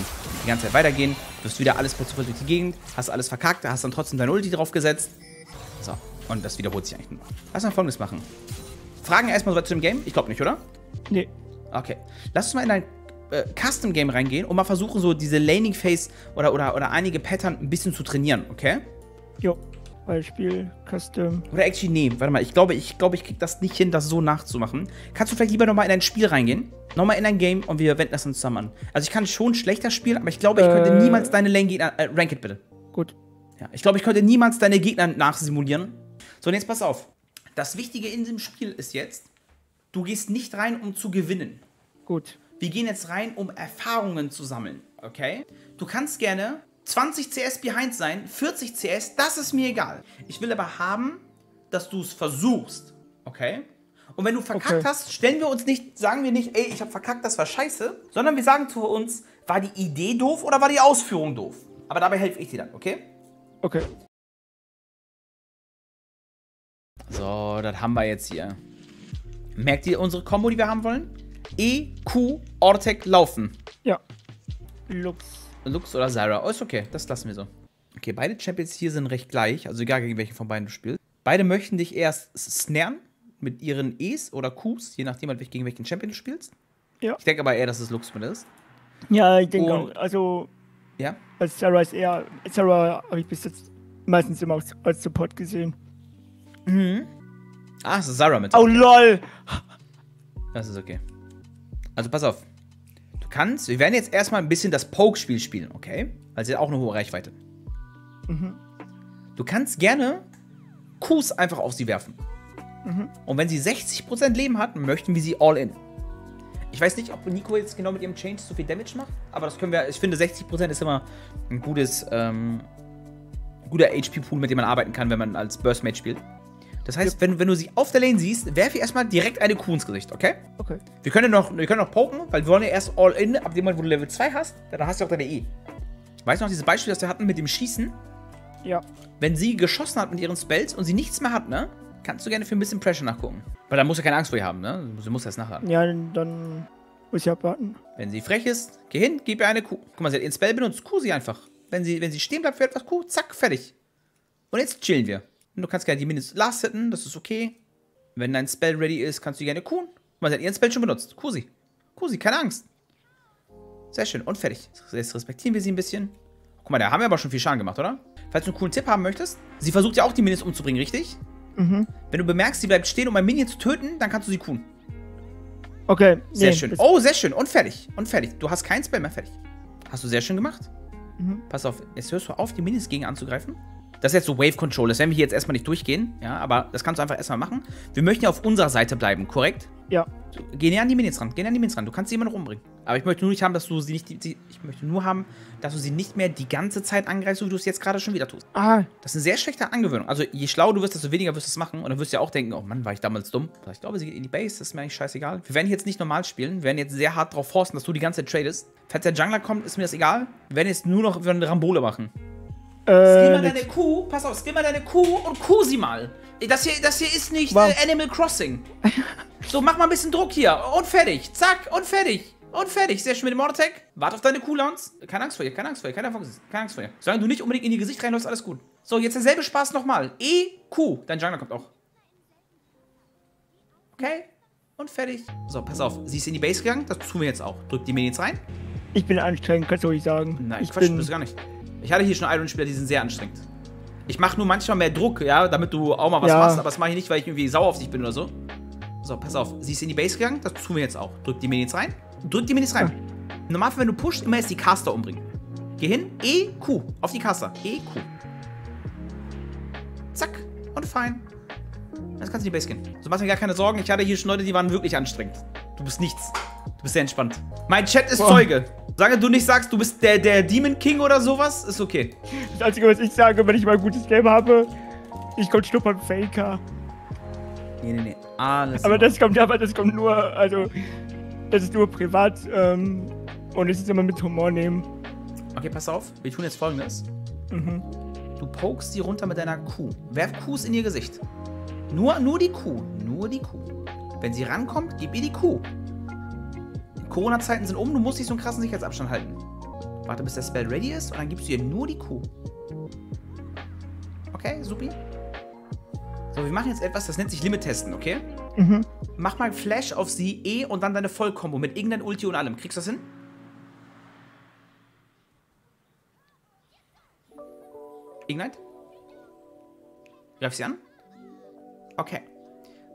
die ganze Zeit weitergehen. Du wirst wieder alles per Zufall durch die Gegend, hast alles verkackt, hast dann trotzdem dein Ulti draufgesetzt. So, und das wiederholt sich eigentlich nur. Lass mal folgendes machen. Fragen erstmal so weit zu dem Game? Ich glaube nicht, oder? Nee. Okay. Lass uns mal in ein äh, Custom-Game reingehen und mal versuchen, so diese Laning-Phase oder, oder, oder einige Pattern ein bisschen zu trainieren, okay? Jo. Beispiel Custom. Oder actually, nee, warte mal. Ich glaube, ich glaube, ich krieg das nicht hin, das so nachzumachen. Kannst du vielleicht lieber nochmal in ein Spiel reingehen? Nochmal in ein Game und wir wenden das dann zusammen an. Also ich kann schon schlechter spielen, aber ich glaube, ich könnte Äh. niemals deine Lane-Gegner. Äh, rank it bitte. Gut. Ja, ich glaube, ich könnte niemals deine Gegner nachsimulieren. So, und jetzt pass auf. Das Wichtige in diesem Spiel ist jetzt, du gehst nicht rein, um zu gewinnen. Gut. Wir gehen jetzt rein, um Erfahrungen zu sammeln, okay? Du kannst gerne 20 CS behind sein, 40 CS, das ist mir egal. Ich will aber haben, dass du es versuchst, okay? Und wenn du verkackt Okay. hast, stellen wir uns nicht, sagen wir nicht, ey, ich habe verkackt, das war scheiße, sondern wir sagen zu uns, war die Idee doof oder war die Ausführung doof? Aber dabei helfe ich dir dann, okay? Okay. So, das haben wir jetzt hier. Merkt ihr unsere Combo, die wir haben wollen? E, Q, Ortec, laufen. Ja. Lux. Lux oder Zyra. Oh, ist okay. Das lassen wir so. Okay, beide Champions hier sind recht gleich. Also egal, gegen welchen von beiden du spielst. Beide möchten dich erst snaren mit ihren E's oder Qs, je nachdem, halt, gegen welchen Champion du spielst. Ja. Ich denke aber eher, dass es Lux mit ist. Ja, ich denke auch. Also, Ja? als Sarah ist eher. Sarah habe ich bis jetzt meistens immer als Support gesehen. Ah, es ist Zyra mit. Oh lol! Das ist okay. Also pass auf. Du kannst, wir werden jetzt erstmal ein bisschen das Poke-Spiel spielen, okay? Weil sie hat auch eine hohe Reichweite. Du kannst gerne Qs einfach auf sie werfen. Und wenn sie 60% Leben hat, möchten wir sie all in. Ich weiß nicht, ob Nico jetzt genau mit ihrem Change so viel Damage macht, aber das können wir, ich finde 60% ist immer ein gutes, ähm, guter HP-Pool, mit dem man arbeiten kann, wenn man als Burst-Mate spielt. Das heißt, wenn, wenn du sie auf der Lane siehst, werf ihr erstmal direkt eine Q ins Gesicht, okay? Okay. Wir können noch, wir können noch poken, weil wir wollen ja erst all in, ab dem Moment, wo du Level 2 hast, dann hast du auch deine E. Weißt du noch dieses Beispiel, das wir hatten mit dem Schießen? Ja. Wenn sie geschossen hat mit ihren Spells und sie nichts mehr hat, ne? Kannst du gerne für ein bisschen Pressure nachgucken. Weil da musst du keine Angst vor ihr haben, ne? Sie muss das nachladen. Ja, dann muss ich abwarten. Wenn sie frech ist, geh hin, gib ihr eine Q. Guck mal, sie hat ihren Spell benutzt, Q sie einfach. Wenn sie, wenn sie stehen bleibt für etwas Q, zack, fertig. Und jetzt chillen wir. Und du kannst gerne die Minutes last hitten, das ist okay. Wenn dein Spell ready ist, kannst du gerne mal, sie hat ihren Spell schon benutzt. Q sie, keine Angst. Sehr schön, und fertig. Jetzt respektieren wir sie ein bisschen. Guck mal, da haben wir aber schon viel Schaden gemacht, oder? Falls du einen coolen Tipp haben möchtest, sie versucht ja auch die Minis umzubringen, richtig? Mhm. Wenn du bemerkst, sie bleibt stehen, um ein Minion zu töten, dann kannst du sie Q. Okay. Sehr nee, schön. Oh, sehr schön. Und fertig. Und fertig. Du hast keinen Spell mehr fertig. Hast du sehr schön gemacht. Mhm. Pass auf, jetzt hörst du auf, die Minis gegen anzugreifen. Das ist jetzt so Wave Control. Das werden wir hier jetzt erstmal nicht durchgehen. Ja, aber das kannst du einfach erstmal machen. Wir möchten ja auf unserer Seite bleiben, korrekt? Ja. So, geh näher an die Minis ran. Geh näher an die Minis ran. Du kannst sie immer noch umbringen. Aber ich möchte nur nicht haben, dass du sie nicht. Die, ich möchte nur haben, dass du sie nicht mehr die ganze Zeit angreifst, so wie du es jetzt gerade schon wieder tust. Ah, Das ist eine sehr schlechte Angewöhnung. Also, je schlauer du wirst, desto weniger wirst du es machen. Und dann wirst du ja auch denken, oh Mann, war ich damals dumm. Aber ich glaube, sie geht in die Base, das ist mir eigentlich scheißegal. Wir werden jetzt nicht normal spielen. Wir werden jetzt sehr hart darauf forcen, dass du die ganze Zeit tradest. Falls der Jungler kommt, ist mir das egal. Wir werden jetzt nur noch wir eine Rambole machen. Skill äh, mal deine Kuh, pass auf, skill mal deine Kuh und Kuh sie mal. Das hier, das hier ist nicht Wow. äh, Animal Crossing. So, mach mal ein bisschen Druck hier. Und fertig. Zack, und fertig. Und fertig. Sehr schön mit dem Mordattack. Warte auf deine Cooldowns. Keine Angst vor ihr, keine Angst vor ihr, keine Angst, keine Angst vor ihr. Solange du nicht unbedingt in ihr Gesicht reinläufst, alles gut. So, jetzt derselbe Spaß nochmal. E, Q. Dein Jungler kommt auch. Okay. Und fertig. So, pass auf. Sie ist in die Base gegangen. Das tun wir jetzt auch. Drück die Minions rein. ich bin anstrengend, kannst du ruhig sagen. Nein, ich Quatsch, bin, das gar nicht. Ich hatte hier schon Iron-Spieler, die sind sehr anstrengend. Ich mache nur manchmal mehr Druck, ja, damit du auch mal was Ja. machst, aber das mache ich nicht, weil ich irgendwie sauer auf dich bin oder so. So, pass auf. Sie ist in die Base gegangen, das tun wir jetzt auch. Drück die Minis rein. Drück die Minis rein. Normal, wenn du pushst, immer erst die Caster umbringen. Geh hin, E, Q. Auf die Caster. E, Q. Zack. Und fein. Jetzt kannst du in die Base gehen. So mach mir gar keine Sorgen. Ich hatte hier schon Leute, die waren wirklich anstrengend. Du bist nichts. Du bist sehr entspannt. Mein Chat ist Boah. Zeuge. Solange du nicht sagst, du bist der, der Demon King oder sowas, ist okay. das Einzige, was ich sage, wenn ich mal ein gutes Game habe, ich komme schnuppern Faker. Nee, nee, nee. Alles. Aber das kommt, aber das kommt nur, also, das ist nur privat, ähm, und es ist immer mit Humor nehmen. Okay, pass auf. Wir tun jetzt folgendes. Mhm. Du pokst sie runter mit deiner Kuh. Werf Kuhs in ihr Gesicht. Nur, nur die Kuh. Nur die Kuh. Wenn sie rankommt, gib ihr die Kuh. Corona-Zeiten sind um, du musst nicht so einen krassen Sicherheitsabstand halten. Warte, bis der Spell ready ist und dann gibst du ihr nur die Kuh. Okay, supi. So, wir machen jetzt etwas, das nennt sich Limit-Testen, okay? Mhm. Mach mal Flash auf sie, E und dann deine Vollkombo mit irgendein Ulti und allem. Kriegst du das hin? Ignite? Greif sie an? Okay.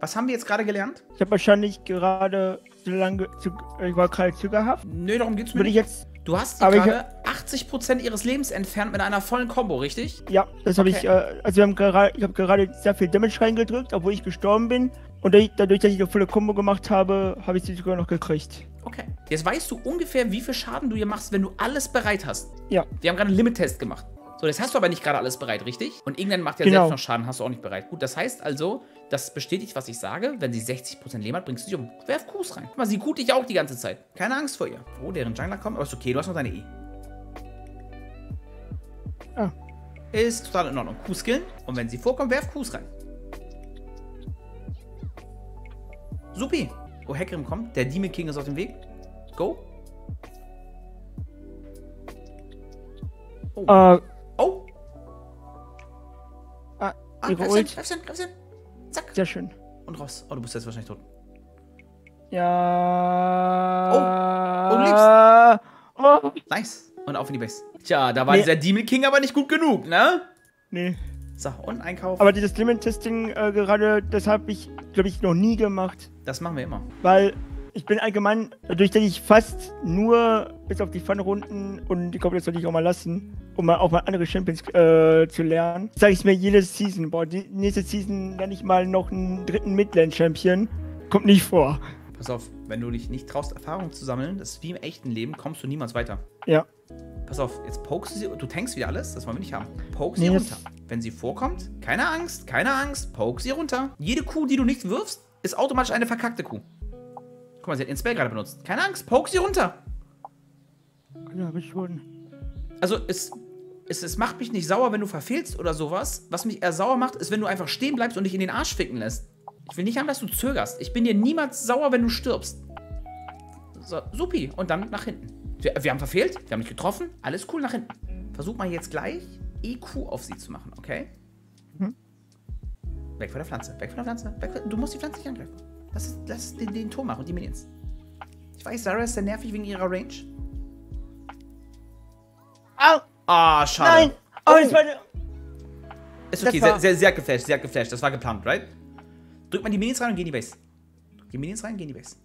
Was haben wir jetzt gerade gelernt? Ich habe wahrscheinlich gerade zu lange, zu, ich war gerade zögerhaft. Nö, darum geht's mir Würde ich nicht. jetzt, Du hast sie Aber ich- gerade 80% ihres Lebens entfernt mit einer vollen Combo, richtig? ja, das habe Okay. ich, äh, also wir haben gerade, ich habe gerade sehr viel Damage reingedrückt, obwohl ich gestorben bin. Und dadurch, dadurch, dass ich eine volle Combo gemacht habe, habe ich sie sogar noch gekriegt. Okay. Jetzt weißt du ungefähr, wie viel Schaden du ihr machst, wenn du alles bereit hast. Ja, Wir haben gerade einen Limit-Test gemacht. So, das hast du aber nicht gerade alles bereit, richtig? Und irgendwann macht ja Genau. selbst noch Schaden, hast du auch nicht bereit. Gut, das heißt also, das bestätigt, was ich sage. Wenn sie 60% Leben hat, bringst du sie um. Werf Qs rein. Guck mal, sie gut dich auch die ganze Zeit. Keine Angst vor ihr. Oh, deren Jungler kommt. Aber ist okay, du hast noch deine E. Ah. Ist total in Ordnung. Q skillen. Und wenn sie vorkommt, werf Qs rein. Supi. Oh, Heckrim kommt. Der Demon King ist auf dem Weg. Go. Oh. äh, Oh. ah, Ah, ihre greif's Ult, hin, hin, hin. Zack. sehr schön. Und raus. Oh, du bist jetzt wahrscheinlich tot. Ja. Oh, Oh, Nice. Und auf in die Base. Tja, da war Nee. dieser Demon King aber nicht gut genug, ne? Nee. So, und Einkauf. Aber dieses Limit-Testing äh, gerade, das habe ich, glaube ich, noch nie gemacht. das machen wir immer. Weil ich bin allgemein, dadurch, dass ich fast nur bis auf die Fun-Runden und sollte ich auch mal lassen, um mal auch mal andere Champions äh, zu lernen, sage ich mir jede Season, boah, die nächste Season lerne ich mal noch einen dritten Midland-Champion. Kommt nicht vor. Pass auf, wenn du dich nicht traust, Erfahrung zu sammeln, das ist wie im echten Leben, kommst du niemals weiter. Ja. Pass auf, jetzt pokest du sie, du tankst wieder alles, das wollen wir nicht haben. Poke Nee, sie das- runter. Wenn sie vorkommt, keine Angst, keine Angst, poke sie runter. Jede Kuh, die du nicht wirfst, ist automatisch eine verkackte Kuh. Guck mal, sie hat ihren Spell gerade benutzt. Keine Angst, poke sie runter. Ja, hab ich schon. Also es, es, es macht mich nicht sauer, wenn du verfehlst oder sowas. Was mich eher sauer macht, ist, wenn du einfach stehen bleibst und dich in den Arsch ficken lässt. Ich will nicht haben, dass du zögerst. Ich bin dir niemals sauer, wenn du stirbst. So, supi. Und dann nach hinten. Wir, wir haben verfehlt, wir haben nicht getroffen. Alles cool nach hinten. Versuch mal jetzt gleich EQ auf sie zu machen, okay? Mhm. Weg von der Pflanze, weg von der Pflanze. Weg von, du musst die Pflanze nicht angreifen. Lass, lass den, den Tor machen und die Minions. Ich weiß, Sarah ist sehr nervig wegen ihrer Range. Au! Ah, schade. Nein! Oh, das war eine. Ist okay, war- sehr, sehr hat geflasht, sehr hat geflasht. Das war geplant, right? Drück mal die Minions rein und geh in die Base. Die Minions rein, geh in die Base.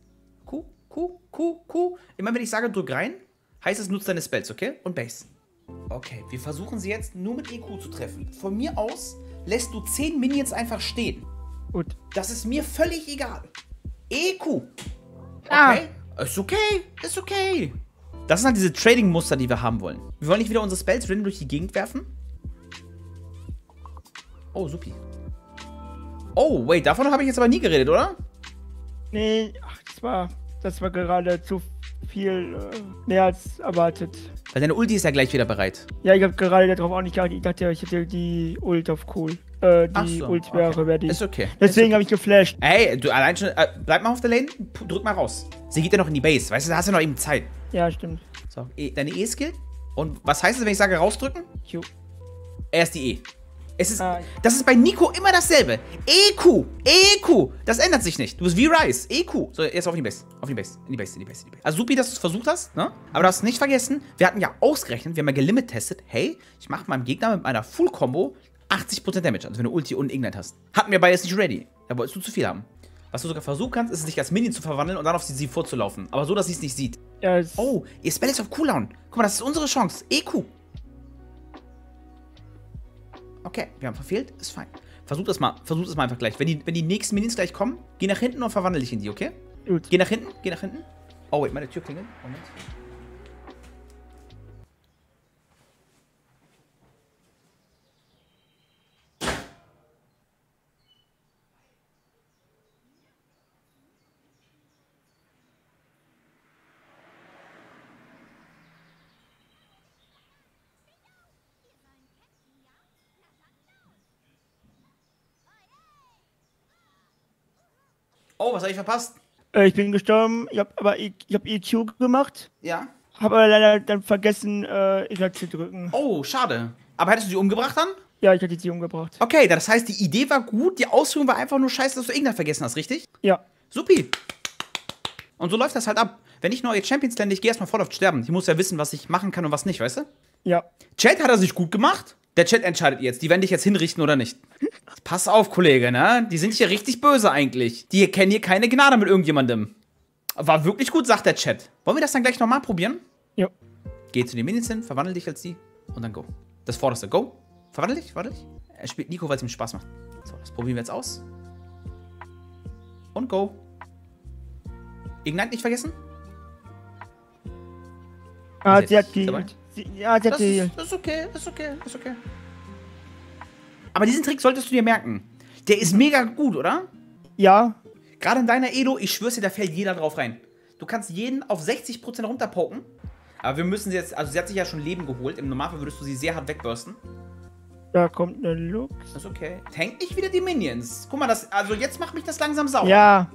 Q, Q, Q, Q. Immer wenn ich sage, drück rein, heißt es, nutzt deine Spells, okay? Und Base. Okay, wir versuchen sie jetzt nur mit EQ zu treffen. Von mir aus lässt du 10 Minions einfach stehen. Gut. Das ist mir völlig egal. EQ. Okay? Ah. Ist okay, ist okay. Das sind halt diese Trading-Muster, die wir haben wollen. Wir wollen nicht wieder unsere Spells random durch die Gegend werfen. Oh, supi. Oh, wait, davon habe ich jetzt aber nie geredet, oder? Nee, ach, das war. Das war gerade zu viel. Äh, mehr als erwartet. Weil deine Ulti ist ja gleich wieder bereit. Ja, ich habe gerade darauf auch nicht geachtet. Ich dachte, ich hätte die Ult auf cool. Äh, die so, Ult wäre okay. ready. Ist okay. Deswegen habe ich geflasht. Ey, du allein schon. Äh, bleib mal auf der Lane, drück mal raus. Sie geht ja noch in die Base, weißt du, da hast du noch eben Zeit. Ja, stimmt. So, e, deine E-Skill. Und was heißt es, wenn ich sage rausdrücken? Q. Erst die E. Es ist, Ah. das ist bei Nico immer dasselbe. EQ, EQ. Das ändert sich nicht. Du bist wie Rice. EQ. So, jetzt auf die Base. Auf die Base. In die Base, in die Base, in die Base. Also supi, dass du es versucht hast, ne? Aber du hast nicht vergessen, wir hatten ja ausgerechnet, wir haben ja gelimit testet. Hey, ich mache meinem Gegner mit meiner Full-Combo 80% Damage. Also wenn du Ulti und Ignite hast. Hatten wir bei jetzt nicht ready. Da wolltest du zu viel haben. Was du sogar versuchen kannst, ist, dich als Minion zu verwandeln und dann auf sie, sie vorzulaufen. Aber so, dass sie es nicht sieht. Ja, es, Oh, ihr Spell ist auf Cooldown. Guck mal, das ist unsere Chance. EQ. Okay, wir haben verfehlt. Ist fein. Versuch das mal. Versuch das mal einfach gleich. Wenn die, wenn die nächsten Minions gleich kommen, geh nach hinten und verwandle dich in die, okay? gut. Geh nach hinten, geh nach hinten. Oh, wait, meine Tür klingelt. Moment. Oh, was habe ich verpasst? Äh, ich bin gestorben. Ich habe aber E- ich hab EQ gemacht. Ja. Habe aber leider dann vergessen, äh, Egal zu drücken. Oh, schade. Aber hättest du sie umgebracht dann? Ja, ich hatte sie umgebracht. Okay, das heißt, die Idee war gut, die Ausführung war einfach nur scheiße, dass du Ignite vergessen hast, richtig? Ja. Supi. Und so läuft das halt ab. Wenn ich neue Champions lande, ich gehe erstmal voll auf Sterben. Ich muss ja wissen, was ich machen kann und was nicht, weißt du? Ja. Chat hat er sich gut gemacht. Der Chat entscheidet jetzt. Die werden dich jetzt hinrichten oder nicht. Pass auf, Kollege, ne? Die sind hier richtig böse eigentlich. Die kennen hier keine Gnade mit irgendjemandem. War wirklich gut, sagt der Chat. Wollen wir das dann gleich nochmal probieren? Ja. Geh zu den Minions hin, verwandle dich als die und dann go. Das vorderste. Go. Verwandle dich, verwandle dich. Er spielt Nico, weil es ihm Spaß macht. So, das probieren wir jetzt aus. Und go. Ignite nicht vergessen. Ah, sie hat die. ja, sie hat die. ist, das ist okay, das ist okay, das ist okay. Aber diesen Trick solltest du dir merken. Der ist mega gut, oder? Ja. Gerade in deiner Elo, ich schwör's dir, da fällt jeder drauf rein. Du kannst jeden auf 60% runterpoken. Aber wir müssen sie jetzt, also sie hat sich ja schon Leben geholt. Im Normalfall würdest du sie sehr hart wegbursten. Da kommt eine Lux. Das ist okay. Tank nicht wieder die Minions. Guck mal, das, also jetzt macht mich das langsam sauer. Ja.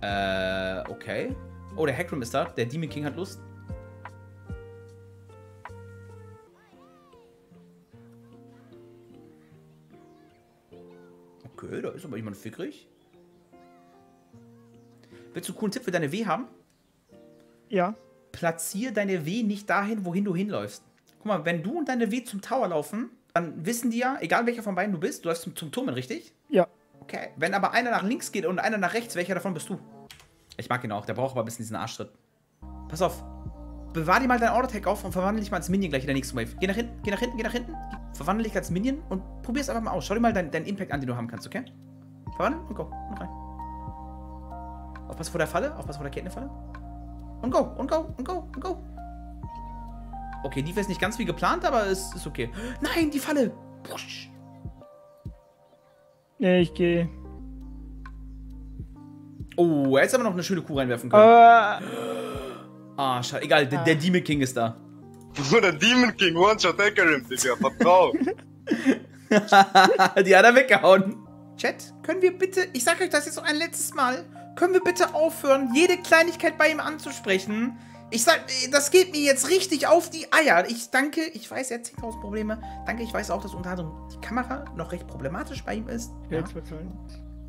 Äh, okay. Oh, der Hackroom ist da. Der Demon King hat Lust. Okay, da ist aber jemand fickrig. Willst du einen coolen Tipp für deine W haben? Ja. Platzier deine W nicht dahin, wohin du hinläufst. Guck mal, wenn du und deine W zum Tower laufen, dann wissen die ja, egal welcher von beiden du bist, du läufst zum, zum Turm, hin, richtig? Ja. Okay. Wenn aber einer nach links geht und einer nach rechts, welcher davon bist du? Ich mag ihn auch, der braucht aber ein bisschen diesen Arschtritt. Pass auf. Bewahr dir mal deinen Auto-Tag auf und verwandle dich mal als Minion gleich in der nächsten Wave. Geh nach hinten, geh nach hinten, geh nach hinten. Verwandle dich als Minion und probier es einfach mal aus. Schau dir mal deinen, deinen Impact an, den du haben kannst, okay? Verwandeln und go. Und rein. Aufpass vor der Falle, aufpass vor der Kettenfalle. Und go, und go, und go, und go. Okay, die ist nicht ganz wie geplant, aber es ist okay. Nein, die Falle! Push. Nee, ich gehe. Oh, er hätte aber noch eine schöne Kuh reinwerfen können. Aber. Ah, schade. Egal, der, der Demon King ist da. Bruder, Demon King, One-Shot Ekerim, Digga, vertrau. Die hat er weggehauen. Chat, können wir bitte, ich sage euch das jetzt noch ein letztes Mal, können wir bitte aufhören, jede Kleinigkeit bei ihm anzusprechen? Ich sag, das geht mir jetzt richtig auf die Eier. Ich danke, ich weiß, er hat 10.000 Probleme. Danke, ich weiß auch, dass unter anderem die Kamera noch recht problematisch bei ihm ist. Ja. Jetzt verzeihen.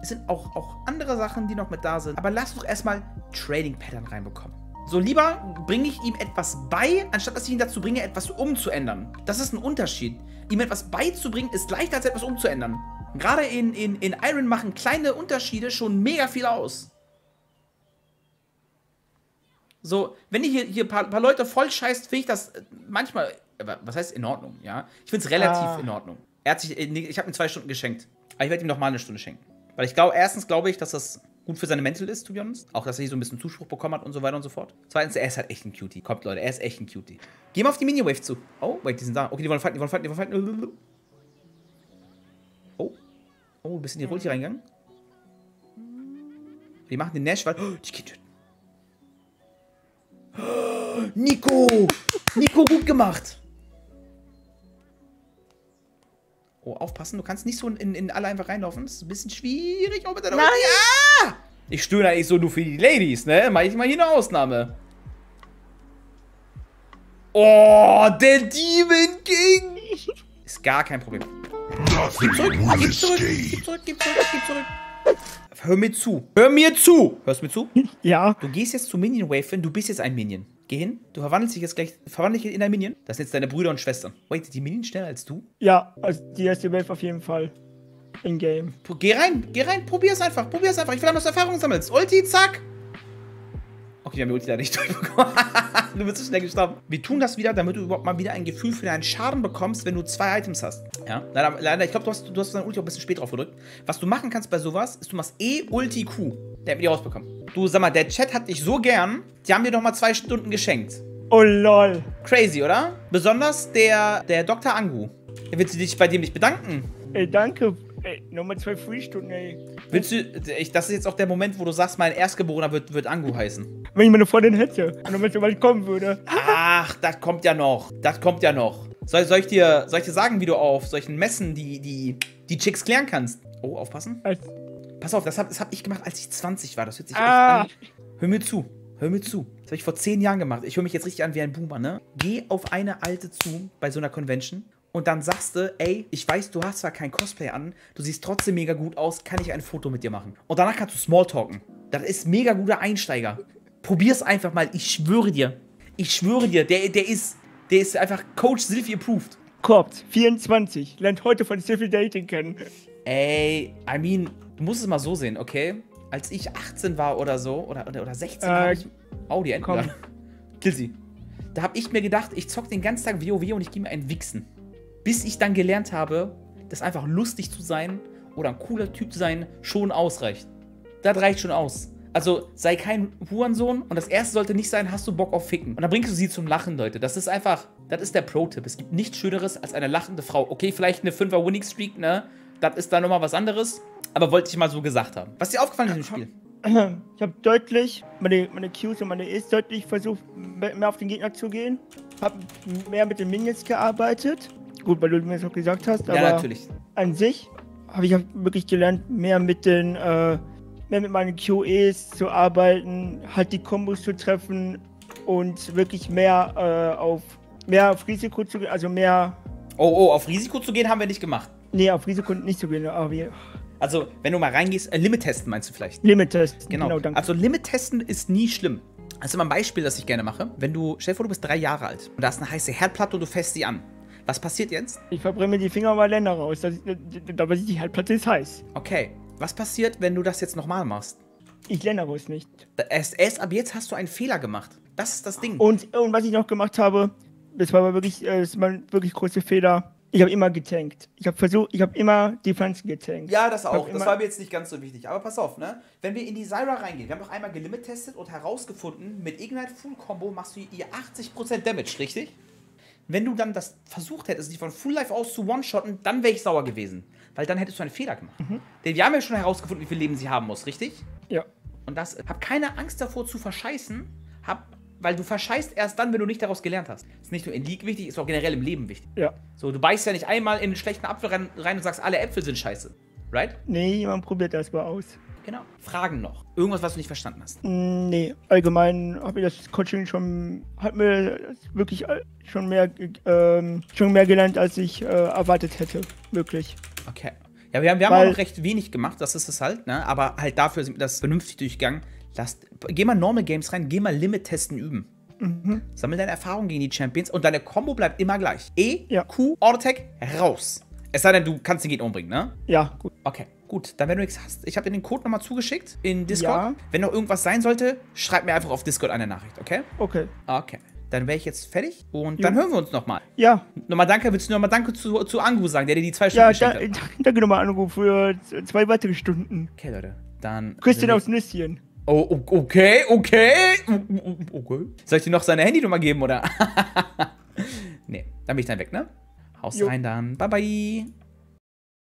Es sind auch, auch andere Sachen, die noch mit da sind. Aber lass doch erstmal Trading Pattern reinbekommen. So lieber bringe ich ihm etwas bei, anstatt dass ich ihn dazu bringe, etwas umzuändern. Das ist ein Unterschied. Ihm etwas beizubringen ist leichter als etwas umzuändern. Gerade in, in, in Iron machen kleine Unterschiede schon mega viel aus. So, wenn ihr hier, hier ein paar, paar Leute voll scheißt, finde ich das äh, manchmal, aber was heißt in Ordnung, ja? Ich finde es relativ Ah. in Ordnung. Er hat sich, äh, ich habe ihm zwei Stunden geschenkt. Aber ich werde ihm noch mal eine Stunde schenken. Weil ich glaube, erstens glaube ich, dass das gut für seine Mental ist, to be honest. Auch, dass er hier so ein bisschen Zuspruch bekommen hat und so weiter und so fort. Zweitens, er ist halt echt ein Cutie. Kommt, Leute, er ist echt ein Cutie. Geh mal auf die Mini-Wave zu. Oh, wait, die sind da. Okay, die wollen fighten, die wollen fighten, die wollen fighten. Oh. Oh, ein bisschen die Rolli reingegangen. Die machen den Nash, weil. Oh, die geht töten. Nico! Nico, gut gemacht! Oh, aufpassen, du kannst nicht so in, in alle einfach reinlaufen. Das ist ein bisschen schwierig. Oh, mit deiner Nein! Ah! Ich stöhne eigentlich so nur für die Ladies, ne? Mach ich mal hier eine Ausnahme. Oh, der Demon King! Ist gar kein Problem. Gib zurück, gib zurück, gib zurück, gib zurück, gib zurück. Hör mir zu. Hör mir zu. Hörst du mir zu? Ja. Du gehst jetzt zu Minion Wave, wenn du bist jetzt ein Minion. Geh hin, du verwandelst dich jetzt gleich, verwandle dich in ein Minion. Das sind jetzt deine Brüder und Schwestern. Wait, sind die Minions schneller als du? Ja, also die erste Wave auf jeden Fall. In-game. Geh rein, geh rein, probier's einfach, probier's einfach. Ich will haben, dass du Erfahrung sammelst. Ulti, zack. Okay, wir haben die Ulti leider nicht durchbekommen. du bist so schnell gestorben. Wir tun das wieder, damit du überhaupt mal wieder ein Gefühl für deinen Schaden bekommst, wenn du zwei Items hast. Ja, leider, leider ich glaube, du hast, du hast deine Ulti auch ein bisschen spät drauf gedrückt. Was du machen kannst bei sowas, ist, du machst E Ulti Q. Der hat mir die rausbekommen. Du, sag mal, der Chat hat dich so gern, die haben dir noch mal zwei Stunden geschenkt. Oh lol. Crazy, oder? Besonders der, der Dr. Angu. Willst du dich bei dem nicht bedanken? Ey, danke. Ey, nochmal zwei Free-Stunden, ey. Willst du, ich, das ist jetzt auch der Moment, wo du sagst, mein Erstgeborener wird, wird Angu heißen. Wenn ich meine Freundin hätte und damit so weit kommen würde. Ach, das kommt ja noch. Das kommt ja noch. Soll, soll, ich dir, soll ich dir sagen, wie du auf solchen Messen die, die, die Chicks klären kannst? Oh, aufpassen. Pass auf, das habe hab ich gemacht, als ich 20 war. Das hört sich Ah. echt an. Hör mir zu. Hör mir zu. Das habe ich vor 10 Jahren gemacht. Ich höre mich jetzt richtig an wie ein Boomer, ne? Geh auf eine alte zu bei so einer Convention und dann sagst du, ey, ich weiß, du hast zwar kein Cosplay an, du siehst trotzdem mega gut aus, kann ich ein Foto mit dir machen? Und danach kannst du Smalltalken. Das ist mega guter Einsteiger. Probier's einfach mal, ich schwöre dir. Ich schwöre dir, der, der ist, der ist einfach Coach Sylvie approved. Korbt, 24, lernt heute von Civil Dating kennen. Ey, I mean, du musst es mal so sehen, okay? Als ich 18 war oder so, oder, oder, oder 16, Äh, hab ich Audi komm. entweder. Kill sie. Da hab ich mir gedacht, ich zock den ganzen Tag WoW und ich gehe mir einen Wichsen. Bis ich dann gelernt habe, dass einfach lustig zu sein oder ein cooler Typ zu sein schon ausreicht. Das reicht schon aus. Also sei kein Hurensohn und das erste sollte nicht sein, hast du Bock auf Ficken. Und dann bringst du sie zum Lachen, Leute. Das ist einfach, das ist der Pro-Tipp. Es gibt nichts Schöneres als eine lachende Frau. Okay, vielleicht eine 5er Winning Streak, ne? Das ist dann nochmal was anderes. Aber wollte ich mal so gesagt haben. Was ist dir aufgefallen in dem Spiel? Ich habe deutlich meine, meine Qs und meine Is deutlich versucht, me- mehr auf den Gegner zu gehen. Hab mehr mit den Minions gearbeitet. Gut, weil du mir das auch gesagt hast, aber Ja, natürlich. an sich habe ich wirklich gelernt, mehr mit den, äh, mehr mit meinen QEs zu arbeiten, halt die Kombos zu treffen und wirklich mehr äh, auf mehr auf Risiko zu gehen, also mehr, Oh, oh, auf Risiko zu gehen haben wir nicht gemacht. Nee, auf Risiko nicht zu gehen, aber wir- Also, wenn du mal reingehst, äh, Limit testen meinst du vielleicht? Limit testen. Genau. danke. also Limit testen ist nie schlimm. Also mal ein Beispiel, das ich gerne mache. Wenn du, stell dir vor, du bist drei Jahre alt und da ist eine heiße Herdplatte und du fässt sie an. Was passiert jetzt? ich verbrenne mir die Finger mal Länder raus, da, da, da weiß ich, die Halbplatte ist heiß. Okay. Was passiert, wenn du das jetzt nochmal machst? Ich lerne es nicht. Erst, erst ab jetzt hast du einen Fehler gemacht. Das ist das Ding. Und, und was ich noch gemacht habe, das war aber wirklich, äh, das war ein wirklich großer Fehler. Ich habe immer getankt. Ich habe versucht, ich habe immer die Pflanzen getankt. Ja, das auch. Das war mir jetzt nicht ganz so wichtig. Aber pass auf, ne? Wenn wir in die Zyra reingehen, wir haben doch einmal gelimit testet und herausgefunden, mit Ignite Full Combo machst du ihr 80% Damage, richtig? Wenn du dann das versucht hättest, die von Full Life aus zu One-Shotten, dann wäre ich sauer gewesen. Weil dann hättest du einen Fehler gemacht. Denn wir haben ja schon herausgefunden, wie viel Leben sie haben muss, richtig? Ja. Und das, hab keine Angst davor zu verscheißen, hab, weil du verscheißt erst dann, wenn du nicht daraus gelernt hast. Ist nicht nur in League wichtig, ist auch generell im Leben wichtig. Ja. So, du beißt ja nicht einmal in einen schlechten Apfel rein, rein und sagst, alle Äpfel sind scheiße. Right? Nee, man probiert das mal aus. Genau. Fragen noch. Irgendwas, was du nicht verstanden hast. Mm, Nee, allgemein habe ich das Coaching schon, hat mir wirklich schon mehr, ähm, schon mehr gelernt, als ich äh, erwartet hätte. Wirklich. Okay. Ja, wir haben, wir haben auch recht wenig gemacht, das ist es halt, ne? Aber halt dafür sind wir das vernünftig durchgegangen. Lass, geh mal Normal Games rein, geh mal Limit-Testen üben. Sammel deine Erfahrungen gegen die Champions und deine Combo bleibt immer gleich. E, Ja. Q, Auto-Attack, raus. Es sei denn, du kannst den Gegner umbringen, ne? Ja, gut. Okay, gut. Dann, wenn du nichts hast, ich habe dir den Code nochmal zugeschickt in Discord. Ja. Wenn noch irgendwas sein sollte, schreib mir einfach auf Discord eine Nachricht, okay? Okay. Okay. Dann wäre ich jetzt fertig und Jo. dann hören wir uns nochmal. Ja, Nochmal danke, willst du nochmal Danke zu, zu Angu sagen, der dir die zwei ja, Stunden da, geschenkt hat? danke nochmal Anruf für zwei weitere Stunden. Okay, Leute. Dann. Christian aus Nüsschen. Oh, okay, okay. Okay. Soll ich dir noch seine Handynummer geben, oder? nee, dann bin ich dann weg, ne? Haus Jo. rein dann. Bye, bye.